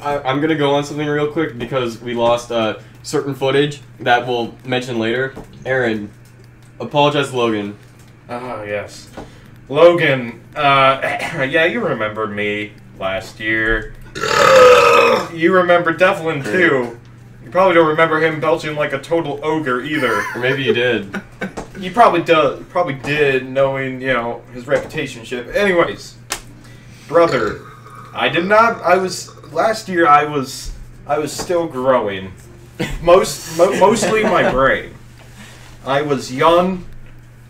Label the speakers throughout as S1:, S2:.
S1: I, I'm gonna go on something real quick because we lost uh, certain footage that we'll mention later. Aaron, apologize, to Logan.
S2: Oh, yes. Logan, uh, yeah, you remembered me last year. you remember Devlyn, too. You probably don't remember him belching like a total ogre either.
S1: Or maybe you did.
S2: You probably do, probably did, knowing you know his reputation. Ship. Anyways, brother, I did not. I was last year. I was I was still growing. Most mo- mostly my brain. I was young.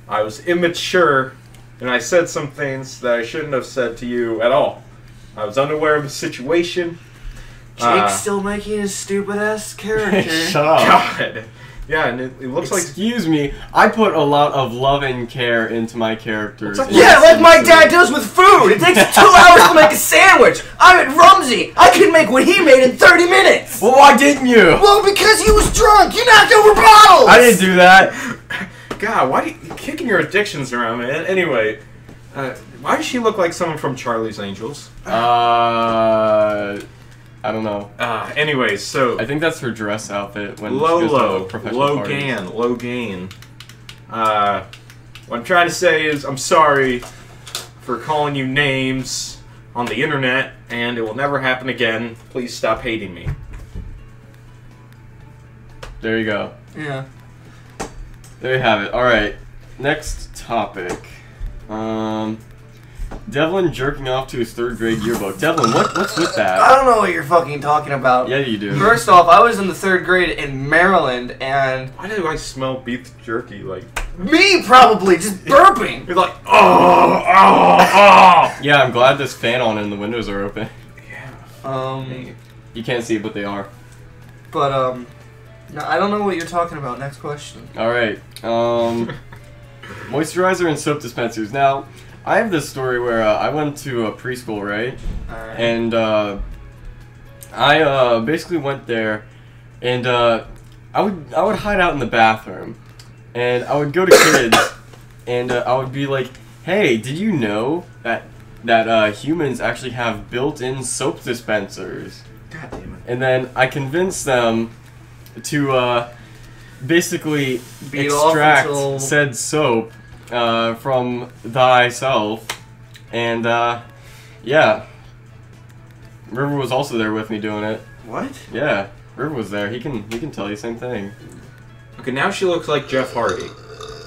S2: I was immature, and I said some things that I shouldn't have said to you at all. I was unaware of the situation.
S3: Jake's
S2: Uh,
S3: still making his stupid ass character.
S1: Shut up.
S2: God. Yeah, and it, it looks like
S1: Excuse me. I put a lot of love and care into my characters.
S2: What's up?
S1: in
S3: Yeah, like my
S1: season
S3: dad does with food. It takes two hours to make a sandwich. I'm at Rumsey. I can make what he made in 30 minutes.
S1: Well, why didn't you?
S3: Well, because he was drunk. You knocked over bottles.
S1: I didn't do that.
S2: God, why are you you're kicking your addictions around, man? Anyway, uh, why does she look like someone from Charlie's Angels?
S1: Uh, I don't know.
S2: Uh, anyways, so
S1: I think that's her dress outfit when she goes
S2: Lolo,
S1: to professional parties.
S2: Logan, Logan. Uh, what I'm trying to say is, I'm sorry for calling you names on the internet, and it will never happen again. Please stop hating me.
S1: There you go.
S3: Yeah.
S1: There you have it. All right. Next topic. Um, Devlyn jerking off to his third grade yearbook. Devlyn, what what's with that?
S3: I don't know what you're fucking talking about.
S1: Yeah, you do.
S3: First off, I was in the third grade in Maryland, and
S2: Why do I smell beef jerky? Like
S3: me probably just burping.
S2: you're like, oh, oh, oh.
S1: Yeah, I'm glad this fan on and the windows are open. Yeah.
S3: Um,
S1: You can't see it, but they are.
S3: but um, no, I don't know what you're talking about. Next question.
S1: All right. Um, moisturizer and soap dispensers. Now, I have this story where uh, I went to a preschool, right? And uh, I uh, basically went there, and uh, I would I would hide out in the bathroom, and I would go to kids, and uh, I would be like, "Hey, did you know that that uh, humans actually have built-in soap dispensers?"
S2: God damn it.
S1: And then I convinced them to uh, basically
S3: Beat
S1: extract said soap uh, from thyself, and uh, yeah. River was also there with me doing it.
S3: what?
S1: Yeah, River was there. He can he can tell you same thing.
S2: Okay, now she looks like Jeff Hardy.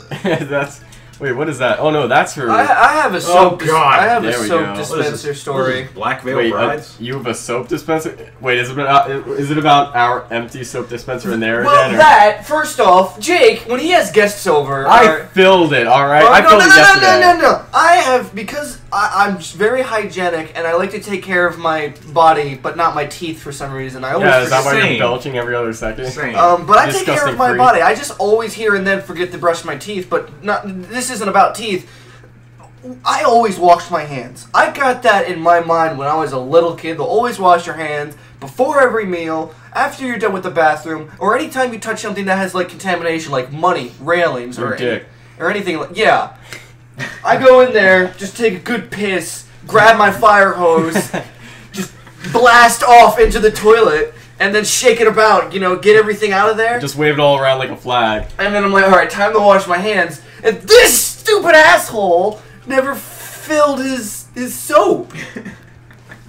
S1: that's wait, what is that? Oh no, that's her.
S3: I, I have a soap. dis-
S2: God.
S3: I have
S1: There
S3: a
S1: we
S3: soap
S1: go. What is
S2: What is
S3: dispenser
S2: this?
S3: story.
S2: Black Veil
S1: wait, uh,
S2: Brides?
S1: you have a soap dispenser? Wait, is it about is it about our empty soap dispenser in there
S3: Well,
S1: again?
S3: that first off, Jake, when he has guests over,
S1: I
S3: or-
S1: filled it. All right,
S3: Oh,
S1: I
S3: no,
S1: filled
S3: no,
S1: it
S3: no,
S1: yesterday.
S3: no, no, no, no. I have because I, I'm very hygienic and I like to take care of my body, but not my teeth for some reason. I always
S1: Yeah, is that why
S2: Same.
S1: you're belching every other second?
S2: Same.
S3: Um, but I take care of my
S1: freak.
S3: body. I just always here and then forget to brush my teeth. But not. This isn't about teeth. I always wash my hands. I got that in my mind when I was a little kid. They'll always wash your hands before every meal, after you're done with the bathroom, or anytime you touch something that has like contamination, like money, railings,
S1: Or
S3: or any-
S1: dick.
S3: or anything. Like yeah. I go in there, just take a good piss, grab my fire hose, just blast off into the toilet, and then shake it about. You know, get everything out of there.
S1: Just wave it all around like a flag.
S3: And then I'm like, all right, time to wash my hands. And this stupid asshole never filled his his soap.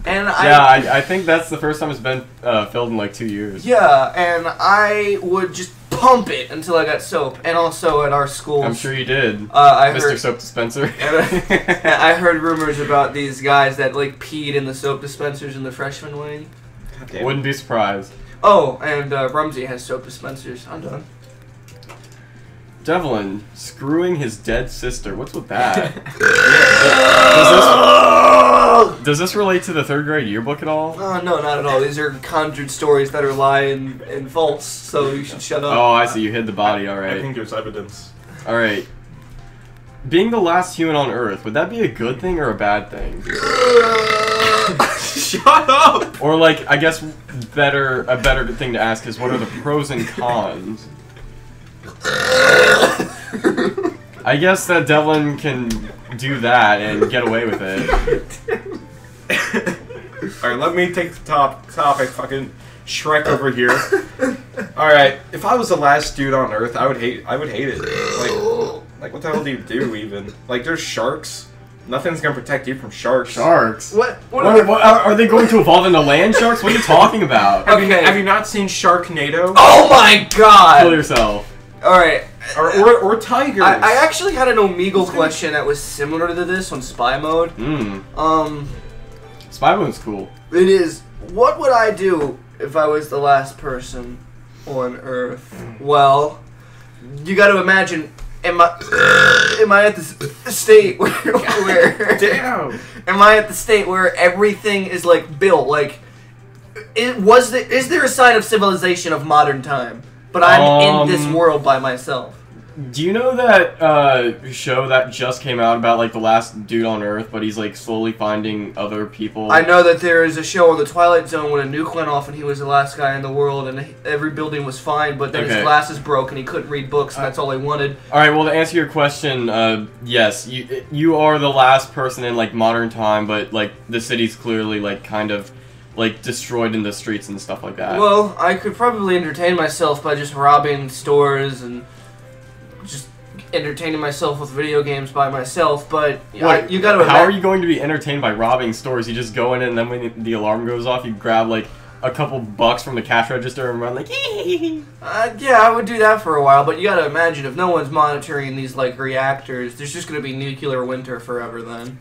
S3: And I
S1: yeah, I, I think that's the first time it's been uh, filled in like two years.
S3: yeah, and I would just pump it until I got soap. And also at our school.
S1: I'm sure you did,
S3: uh, I
S1: Mr.
S3: heard
S1: Soap Dispenser.
S3: and I heard rumors about these guys that like peed in the soap dispensers in the freshman wing.
S2: Damn.
S1: Wouldn't be surprised.
S3: Oh, and uh, Rumsey has soap dispensers. I'm done.
S1: Devlyn screwing his dead sister. What's with that? does, this, relate to the third grade yearbook at all?
S3: Oh, no, not at all. These are conjured stories that are lying and false, so you should shut up.
S1: Oh, I see. You hid the body. All
S2: I think there's evidence.
S1: All right. Being the last human on Earth, would that be a good thing or a bad thing?
S2: Shut up!
S1: Or like, I guess better a better thing to ask is what are the pros and cons? I guess that Devlyn can do that and get away with it.
S2: All right, let me take the top topic. Fucking Shrek over here. All right, if I was the last dude on Earth, I would hate. I would hate it. Like, like what the hell do you do even? Like, there's sharks. Nothing's gonna protect you from sharks.
S1: Sharks.
S3: What? What?
S1: What, what, are, are they going to evolve into land sharks? What are you talking about?
S2: Have, you,
S3: Okay.
S2: have you not seen Sharknado?
S3: Oh my god!
S1: Kill yourself.
S3: All right.
S2: Or, or, or tigers?
S3: I, I actually had an Omegle question that was similar to this on Spy Mode.
S1: Hmm.
S3: Um,
S1: Spy Mode's cool.
S3: it is. What would I do if I was the last person on Earth? Well, you got to imagine. Am I? Am I at the state where? where
S2: Damn.
S3: Am I at the state where everything is like built? Like, it was the, is there a sign of civilization of modern time? But I'm in this
S1: Um,
S3: world by myself.
S1: Do you know that uh, show that just came out about like the last dude on Earth, but he's like slowly finding other people?
S3: I know that there is a show on the Twilight Zone when a nuke went off and he was the last guy in the world and every building was fine, but then
S1: Okay.
S3: his glasses broke and he couldn't read books and that's all he wanted.
S1: All right. Well, to answer your question, uh, yes, you you are the last person in like modern time, but like the city's clearly like kind of like destroyed in the streets and stuff like that.
S3: Well, I could probably entertain myself by just robbing stores and just entertaining myself with video games by myself, but I, you gotta
S1: How are you going to be entertained by robbing stores? You just go in and then when the alarm goes off, you grab like a couple bucks from the cash register and run like.
S3: Uh, yeah, I would do that for a while, but you gotta imagine if no one's monitoring these like reactors, there's just gonna be nuclear winter forever. Then,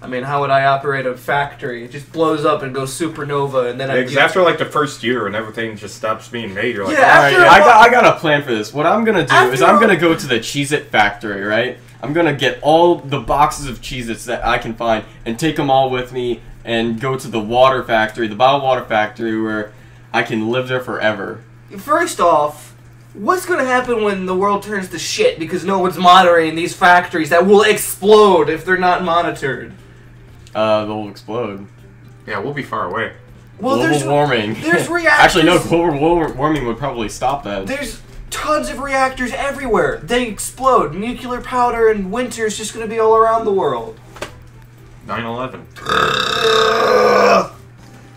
S3: I mean, how would I operate a factory? It just blows up and goes supernova, and then I
S2: Because after like the first year and everything just stops being made, you're like,
S3: Yeah,
S1: All right, I got I got a plan for this. What I'm gonna do is I'm gonna go to the Cheez-It factory, right? I'm gonna get all the boxes of Cheez-Its that I can find and take them all with me and go to the water factory, the bottled water factory, where I can live there forever.
S3: First off, what's gonna happen when the world turns to shit because no one's monitoring these factories that will explode if they're not monitored?
S1: Uh, they'll explode.
S2: yeah, we'll be far away.
S3: Well,
S1: global
S3: there's
S1: warming.
S3: there's
S1: Actually, no. Global warming would probably stop that.
S3: There's tons of reactors everywhere. They explode. Nuclear powder and winter is just gonna be all around the world.
S2: 9/11.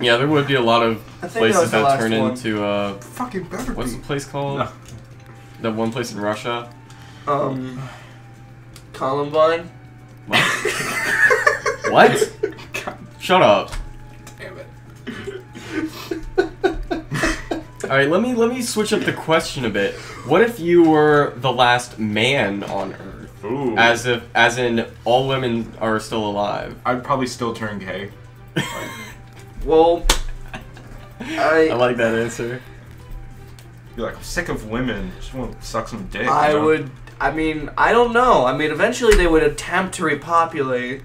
S1: Yeah, there would be a lot of
S3: I think that
S1: places that, turn
S3: one.
S1: into uh,
S2: Fucking better
S1: what's the place called?
S2: No.
S1: That one place in Russia.
S3: Um, Columbine.
S1: What? what? Shut up.
S2: Damn it.
S1: All right, let me let me switch up the question a bit. What if you were the last man on Earth?
S2: Ooh.
S1: As if, as in, all women are still alive.
S2: I'd probably still turn gay.
S3: Well,
S1: I
S3: I
S1: like that answer.
S2: You're like, I'm sick of women. Just want to suck some dick.
S3: I
S2: you know?
S3: would. I mean, I don't know. I mean, eventually they would attempt to repopulate.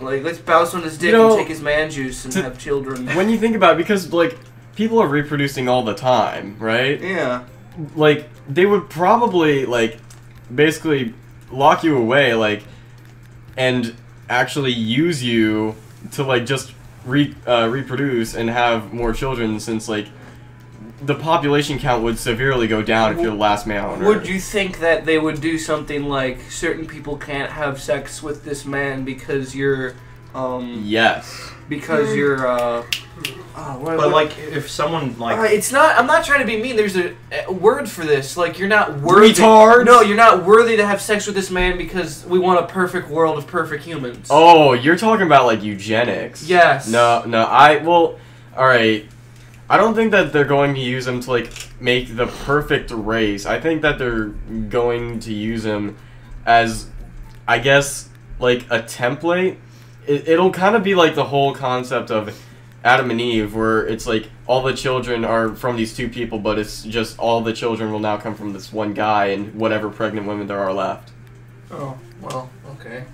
S3: Like, let's bounce on his dick
S1: You know,
S3: and take his man juice and
S1: to-
S3: have children.
S1: When you think about it, because like people are reproducing all the time, right?
S3: yeah.
S1: Like they would probably like basically lock you away, like, and actually use you to like just re uh, reproduce and have more children, since like the population count would severely go down if you're the last man on Earth.
S3: Would you think that they would do something like certain people can't have sex with this man because you're, um,
S1: Yes.
S3: because you're, uh, oh, what,
S2: But
S3: what-
S2: like, if someone like,
S3: Uh, it's not. I'm not trying to be mean. There's a, a word for this. Like you're not worthy.
S1: Retards?
S3: No, you're not worthy to have sex with this man because we want a perfect world of perfect humans.
S1: Oh, you're talking about like eugenics.
S3: Yes.
S1: No, no. I well, all right. I don't think that they're going to use him to like make the perfect race. I think that they're going to use him as, I guess, like a template. It, it'll kind of be like the whole concept of Adam and Eve, where it's like all the children are from these two people, but it's just all the children will now come from this one guy and whatever pregnant women there are left.
S3: Oh well. Okay.